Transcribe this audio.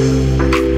Música